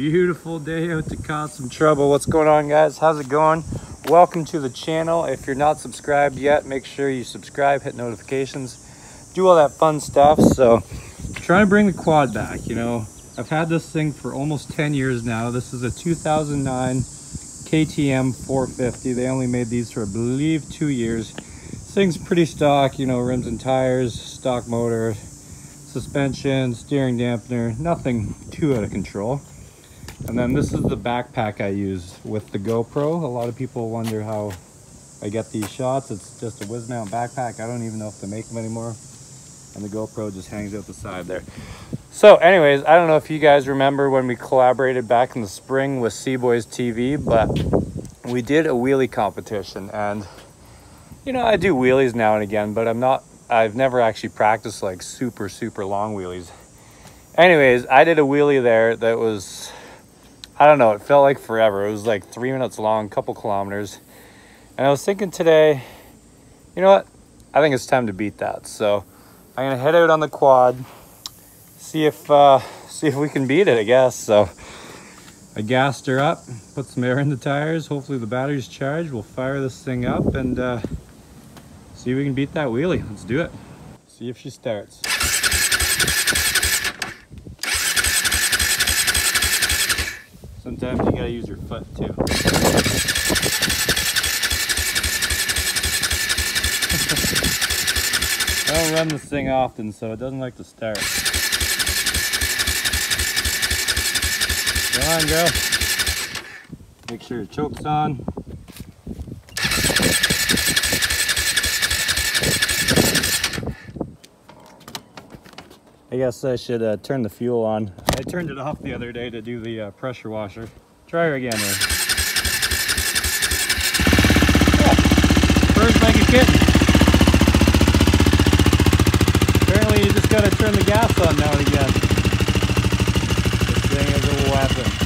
Beautiful day out to cause some trouble. What's going on guys? How's it going? Welcome to the channel. If you're not subscribed yet, make sure you subscribe, hit notifications, do all that fun stuff. So trying to bring the quad back, you know. I've had this thing for almost 10 years now. This is a 2009 KTM 450. They only made these for I believe two years. This thing's pretty stock, you know, rims and tires, stock motor, suspension, steering dampener, nothing too out of control. And then this is the backpack I use with the GoPro. A lot of people wonder how I get these shots. It's just a whiz mount backpack. I don't even know if they make them anymore. And the GoPro just hangs out the side there. So anyways, I don't know if you guys remember when we collaborated back in the spring with Cboys TV, but we did a wheelie competition and you know, I do wheelies now and again, but I'm not I've never actually practiced like super, super long wheelies. Anyways, I did a wheelie there that was, I don't know, it felt like forever. It was like three minutes long, couple kilometers. And I was thinking today, you know what? I think it's time to beat that. So I'm gonna head out on the quad, see if uh, see if we can beat it, I guess. So I gassed her up, put some air in the tires. Hopefully the battery's charged. We'll fire this thing up and uh, See if we can beat that wheelie. Let's do it. See if she starts. Sometimes you gotta use your foot too. I don't run this thing often, so it doesn't like to start. Come on, girl. Make sure your choke's on. I guess I should uh, turn the fuel on. I turned it off the other day to do the uh, pressure washer. Try her again there. Birds like a kitten. Apparently you just gotta turn the gas on now and again. This thing is a weapon.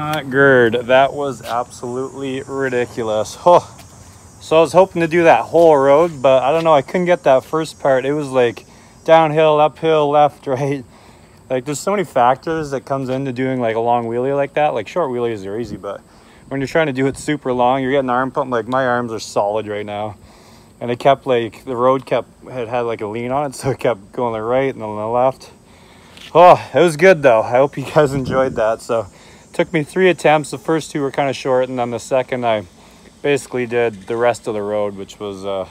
My that was absolutely ridiculous. Oh. So I was hoping to do that whole road, but I don't know, I couldn't get that first part. It was like downhill, uphill, left, right. Like there's so many factors that comes into doing like a long wheelie like that. Like short wheelies are easy, but when you're trying to do it super long, you're getting arm pump. Like my arms are solid right now. And it kept like, the road kept, had had like a lean on it. So it kept going the right and then the left. Oh, it was good though. I hope you guys enjoyed that. So took me three attempts. The first two were kind of short, and then the second I basically did the rest of the road, which was uh,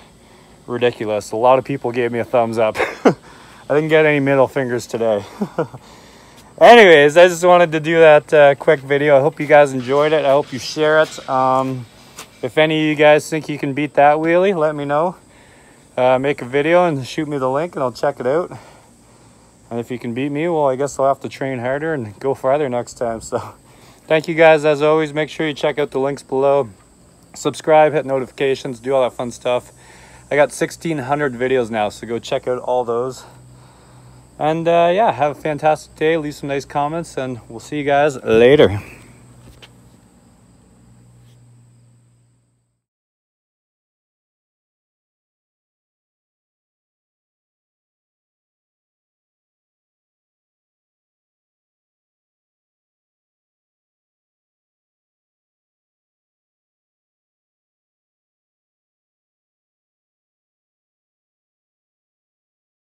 ridiculous. A lot of people gave me a thumbs up. I didn't get any middle fingers today. Anyways, I just wanted to do that uh, quick video. I hope you guys enjoyed it. I hope you share it. Um, if any of you guys think you can beat that wheelie, let me know. Uh, make a video and shoot me the link and I'll check it out. And if you can beat me, well, I guess I'll have to train harder and go farther next time. So thank you guys as always. Make sure you check out the links below. Subscribe, hit notifications, do all that fun stuff. I got 1,600 videos now, so go check out all those. And uh, yeah, have a fantastic day. Leave some nice comments, and we'll see you guys later.